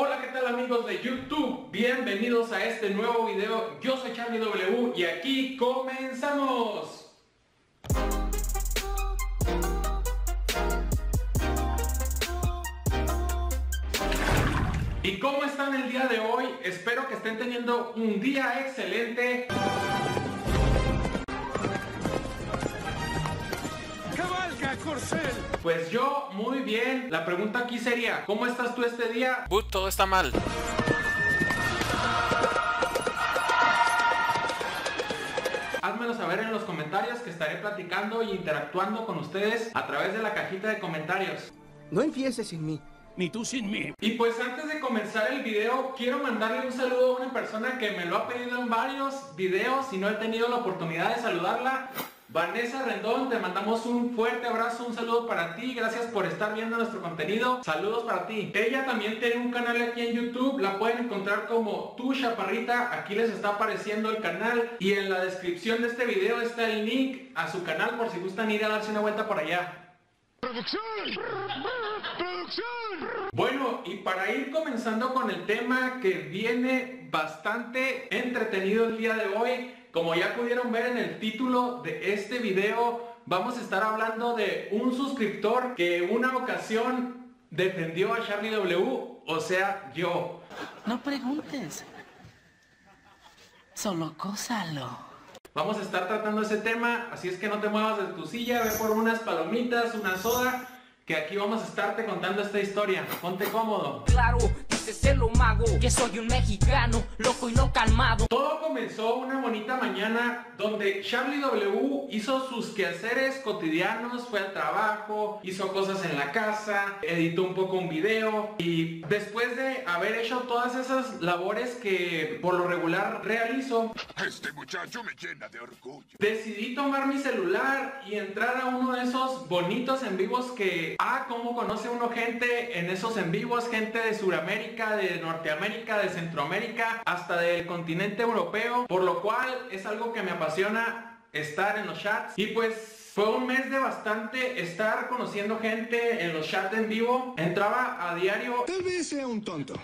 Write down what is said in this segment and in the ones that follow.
Hola, ¿qué tal amigos de YouTube? Bienvenidos a este nuevo video. Yo soy Charlie W y aquí comenzamos. ¿Y cómo están el día de hoy? Espero que estén teniendo un día excelente. Pues yo muy bien. La pregunta aquí sería, ¿cómo estás tú este día? But, todo está mal. Házmelo saber en los comentarios que estaré platicando y interactuando con ustedes a través de la cajita de comentarios. No empieces sin mí. Ni tú sin mí. Y pues antes de comenzar el video, quiero mandarle un saludo a una persona que me lo ha pedido en varios videos y no he tenido la oportunidad de saludarla. Vanessa Rendón, te mandamos un fuerte abrazo, un saludo para ti, gracias por estar viendo nuestro contenido, saludos para ti. Ella también tiene un canal aquí en YouTube, la pueden encontrar como Tu Chaparrita, aquí les está apareciendo el canal y en la descripción de este video está el link a su canal por si gustan ir a darse una vuelta por allá. ¡Producción! ¡Producción! Bueno, y para ir comenzando con el tema que viene bastante entretenido el día de hoy, como ya pudieron ver en el título de este video, vamos a estar hablando de un suscriptor que una ocasión defendió a Charlie W, o sea, yo. No preguntes. Solo cósalo. Vamos a estar tratando ese tema, así es que no te muevas de tu silla, ve por unas palomitas, una soda, que aquí vamos a estarte contando esta historia. Ponte cómodo. Claro, dice ser lo mago, que soy un mexicano, loco y no calmado. Todo comenzó una bonita mañana donde Charlie W hizo sus quehaceres cotidianos, fue al trabajo, hizo cosas en la casa, editó un poco un video y después de haber hecho todas esas labores que por lo regular realizo, Este muchacho me llena de orgullo. decidí tomar mi celular y entrar a uno de esos bonitos en vivos que, ah, cómo conoce uno gente en esos en vivos, gente de Sudamérica, de Norteamérica, de Centroamérica, hasta del continente europeo, por lo cual es algo que me apasiona estar en los chats y pues fue un mes de bastante estar conociendo gente en los chats en vivo. Entraba a diario Tal vez sea un tonto.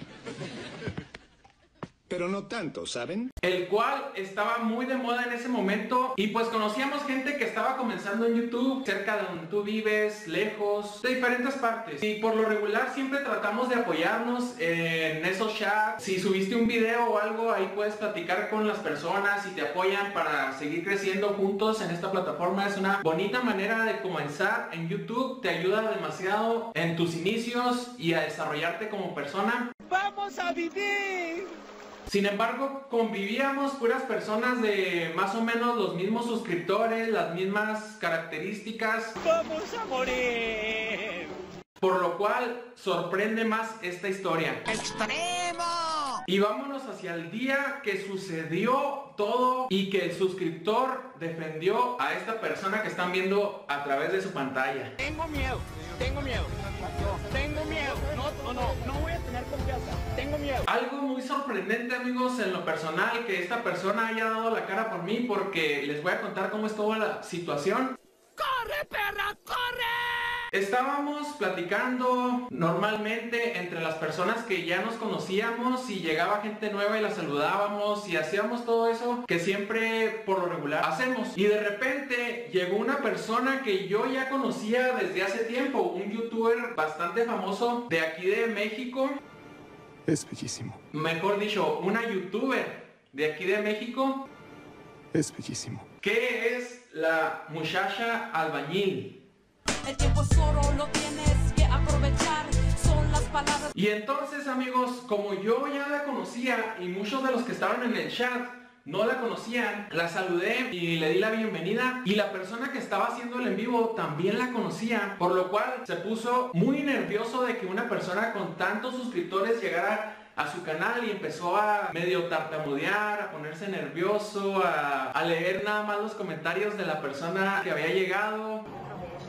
Pero no tanto, ¿saben? el cual estaba muy de moda en ese momento y pues conocíamos gente que estaba comenzando en YouTube cerca de donde tú vives, lejos, de diferentes partes. Y por lo regular siempre tratamos de apoyarnos en esos chats. Si subiste un video o algo ahí puedes platicar con las personas y te apoyan para seguir creciendo juntos en esta plataforma. Es una bonita manera de comenzar en YouTube. Te ayuda demasiado en tus inicios y a desarrollarte como persona. ¡Vamos a vivir! Sin embargo, convivíamos puras personas de más o menos los mismos suscriptores, las mismas características, ¡Vamos a morir! por lo cual sorprende más esta historia. ¡Extremo! Y vámonos hacia el día que sucedió todo y que el suscriptor defendió a esta persona que están viendo a través de su pantalla. Tengo miedo, tengo miedo, tengo miedo. No, no, no, no voy a tener confianza. Tengo miedo. Algo muy sorprendente amigos en lo personal que esta persona haya dado la cara por mí porque les voy a contar cómo estuvo la situación. ¡Corre, perra, corre! Estábamos platicando normalmente entre las personas que ya nos conocíamos y llegaba gente nueva y la saludábamos y hacíamos todo eso que siempre por lo regular hacemos. Y de repente llegó una persona que yo ya conocía desde hace tiempo, un youtuber bastante famoso de aquí de México, Es bellísimo, mejor dicho, una youtuber de aquí de México es bellísimo. que es la muchacha albañil. El tiempo es oro, lo tienes que aprovechar. Son las palabras. Y entonces amigos, como yo ya la conocía y muchos de los que estaban en el chat no la conocían, la saludé y le di la bienvenida y la persona que estaba haciendo el en vivo también la conocía, por lo cual se puso muy nervioso de que una persona con tantos suscriptores llegara a su canal y empezó a medio tartamudear, a ponerse nervioso, a, a leer nada más los comentarios de la persona que había llegado.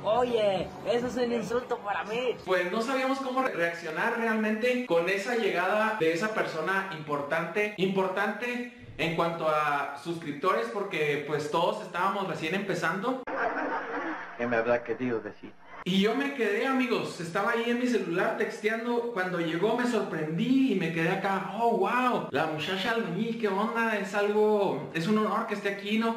Oye, eso es un insulto para mí. Pues no sabíamos cómo reaccionar realmente con esa llegada de esa persona importante, importante en cuanto a suscriptores porque pues todos estábamos recién empezando ¿Qué me habrá querido decir? Y yo me quedé, amigos, estaba ahí en mi celular texteando. Cuando llegó me sorprendí y me quedé acá. Oh, wow. La muchacha albañil, ¿qué onda? Es algo, es un honor que esté aquí, ¿no?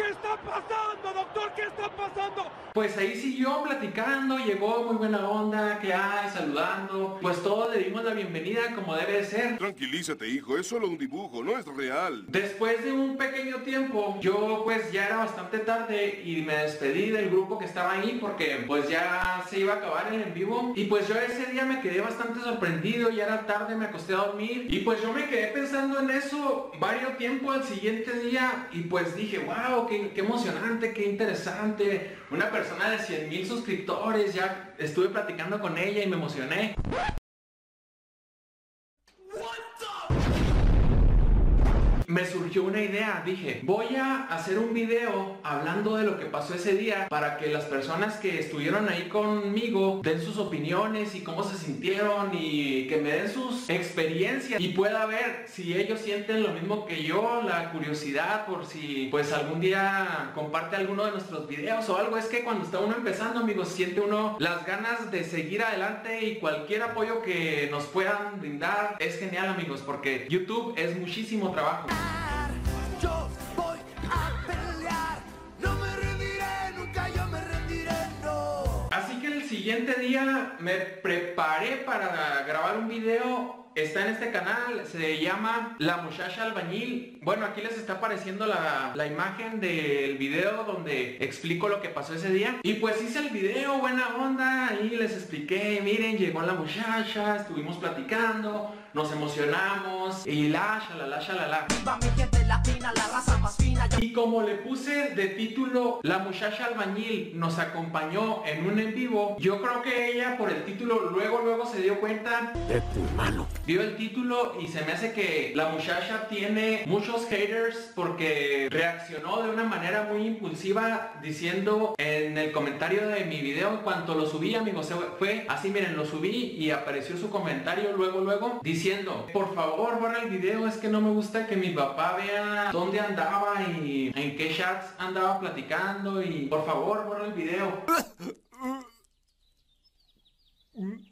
¿Qué está pasando, doctor? ¿Qué está pasando? Pues ahí siguió platicando, llegó muy buena onda, que hay, saludando. Pues todos le dimos la bienvenida como debe de ser. Tranquilízate, hijo, es solo un dibujo, no es real. Después de un pequeño tiempo, yo pues ya era bastante tarde y me despedí del grupo que estaba ahí porque pues ya se iba a acabar el en vivo. Y pues yo ese día me quedé bastante sorprendido, ya era tarde, me acosté a dormir. Y pues yo me quedé pensando en eso varios tiempo al siguiente día y pues dije, wow, qué, emocionante, qué interesante. Una persona de 100 mil suscriptores, ya estuve platicando con ella y me emocioné. Surgió una idea, dije, voy a hacer un video hablando de lo que pasó ese día para que las personas que estuvieron ahí conmigo den sus opiniones y cómo se sintieron y que me den sus experiencias y pueda ver si ellos sienten lo mismo que yo, la curiosidad por si pues algún día comparte alguno de nuestros videos o algo. Es que cuando está uno empezando, amigos, siente uno las ganas de seguir adelante y cualquier apoyo que nos puedan brindar es genial, amigos, porque YouTube es muchísimo trabajo. Siguiente día me preparé para grabar un video. Está en este canal, se llama La Muchacha Albañil. Bueno, aquí les está apareciendo la, la imagen del video donde explico lo que pasó ese día. Y pues hice el video, buena onda, y les expliqué, miren, llegó la muchacha, estuvimos platicando, nos emocionamos, y la, shalala, shalala. Como le puse de título La muchacha albañil nos acompañó en un en vivo, yo creo que ella por el título luego luego se dio cuenta De tu mano. Vio el título y se me hace que la muchacha tiene muchos haters porque reaccionó de una manera muy impulsiva diciendo en el comentario de mi video en cuanto lo subí amigos fue así miren lo subí y apareció su comentario luego luego diciendo por favor borra el video es que no me gusta que mi papá vea dónde andaba y en qué chats andaba platicando y por favor borra el video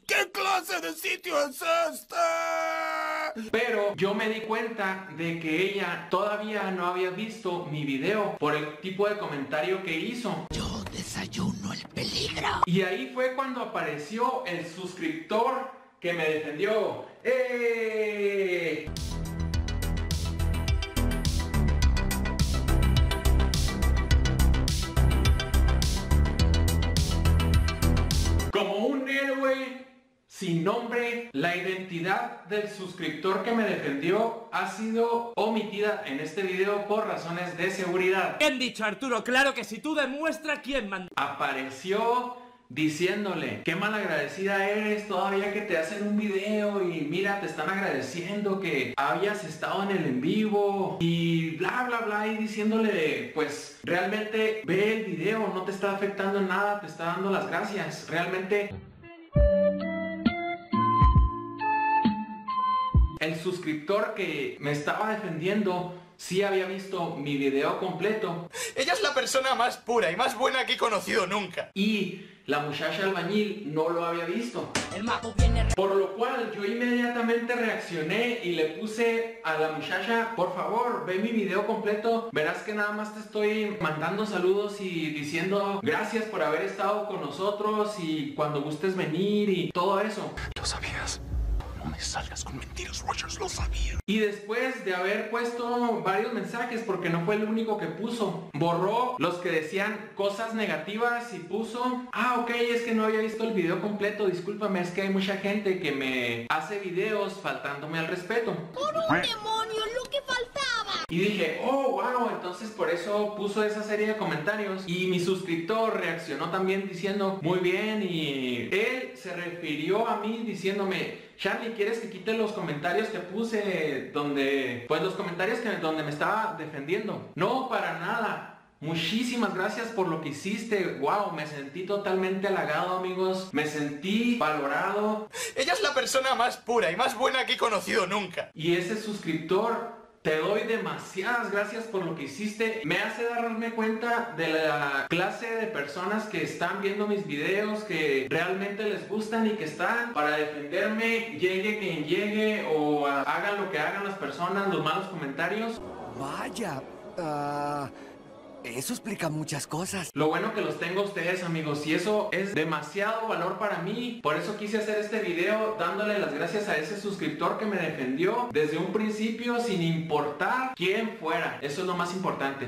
¿Qué clase de sitio es este? Pero yo me di cuenta de que ella todavía no había visto mi video por el tipo de comentario que hizo. Yo desayuno el peligro. Y ahí fue cuando apareció el suscriptor que me defendió. ¡Eh! Sin nombre, la identidad del suscriptor que me defendió ha sido omitida en este video por razones de seguridad. Bien dicho, Arturo. Claro que si tú demuestras quién manda. Apareció diciéndole, qué malagradecida eres todavía que te hacen un video y mira, te están agradeciendo que habías estado en el en vivo y bla bla bla y diciéndole, pues realmente ve el video, no te está afectando en nada, te está dando las gracias, realmente el suscriptor que me estaba defendiendo sí había visto mi video completo Ella es la persona más pura y más buena que he conocido nunca. y la muchacha albañil no lo había visto. El mago viene Por lo cual yo inmediatamente reaccioné y le puse a la muchacha, por favor, ve mi video completo, verás que nada más te estoy mandando saludos y diciendo gracias por haber estado con nosotros y cuando gustes venir y todo eso. Me salgas con mentiras, Rogers, lo sabía. Y después de haber puesto varios mensajes, porque no fue el único que puso, borró los que decían cosas negativas y puso, ah, ok, es que no había visto el video completo, discúlpame, es que hay mucha gente que me hace videos faltándome al respeto. demonio, lo que faltaba. Y dije, oh, wow, entonces por eso puso esa serie de comentarios. Y mi suscriptor reaccionó también diciendo, muy bien, y él se refirió a mí diciéndome, Charlie, ¿quieres que quite los comentarios que puse donde, pues los comentarios que, donde me estaba defendiendo? No, para nada. Muchísimas gracias por lo que hiciste. Wow, me sentí totalmente halagado, amigos. Me sentí valorado. Ella es la persona más pura y más buena que he conocido nunca. Y ese suscriptor te doy demasiadas gracias por lo que hiciste. Me hace darme cuenta de la clase de personas que están viendo mis videos, que realmente les gustan y que están para defenderme, llegue quien llegue o hagan lo que hagan las personas, los malos comentarios. Vaya, ah, eso explica muchas cosas. Lo bueno que los tengo a ustedes amigos y eso es demasiado valor para mí. Por eso quise hacer este video dándole las gracias a ese suscriptor que me defendió desde un principio sin importar quién fuera. Eso es lo más importante.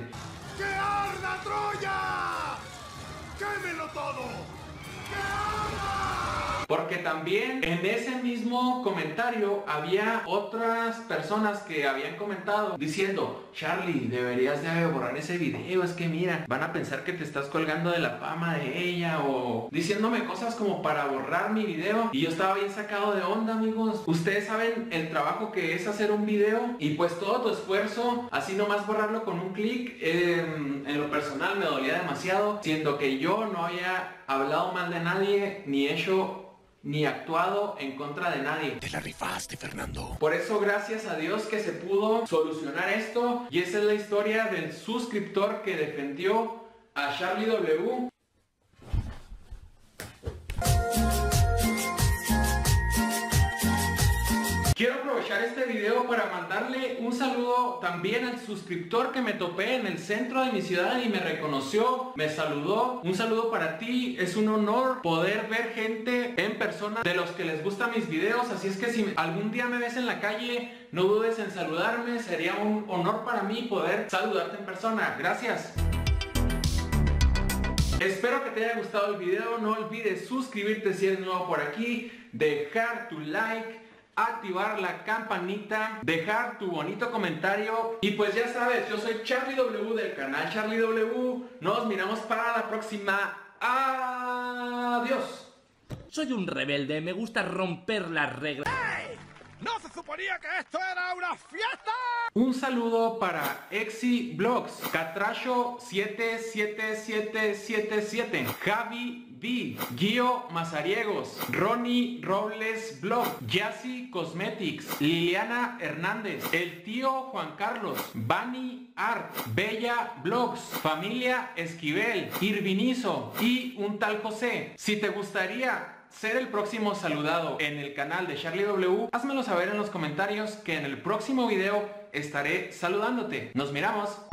¡Que arda Troya! ¡Quémelo todo! ¡Que arda! Porque también en ese mismo comentario había otras personas que habían comentado diciendo, Charlie, deberías de borrar ese video, es que mira, van a pensar que te estás colgando de la fama de ella o diciéndome cosas como para borrar mi video. Y yo estaba bien sacado de onda, amigos. Ustedes saben el trabajo que es hacer un video y pues todo tu esfuerzo, así nomás borrarlo con un clic, em, en lo personal me dolía demasiado, siendo que yo no había hablado mal de nadie ni hecho ni actuado en contra de nadie. Te la rifaste, Fernando. Por eso gracias a Dios que se pudo solucionar esto y esa es la historia del suscriptor que defendió a Charlie W Quiero aprovechar este video para mandarle un saludo también al suscriptor que me topé en el centro de mi ciudad y me reconoció, me saludó. Un saludo para ti, es un honor poder ver gente en persona de los que les gustan mis videos, así es que si algún día me ves en la calle, no dudes en saludarme, sería un honor para mí poder saludarte en persona. Gracias. Espero que te haya gustado el video, no olvides suscribirte si eres nuevo por aquí, dejar tu like, activar la campanita, dejar tu bonito comentario y pues ya sabes, yo soy Charlie W del canal Charlie W. Nos miramos para la próxima. Adiós. Soy un rebelde, me gusta romper las reglas. ¿No se suponía que esto era una fiesta? Un saludo para Exi Blogs, Catracho 77777, Javi B, Gio Mazariegos, Ronnie Robles Blog, Yassi Cosmetics, Liliana Hernández, el tío Juan Carlos, Bani Art, Bella Blogs, Familia Esquivel, Irvinizo y un tal José. Si te gustaría ser el próximo saludado en el canal de Charlie W, házmelo saber en los comentarios que en el próximo video estaré saludándote. Nos miramos.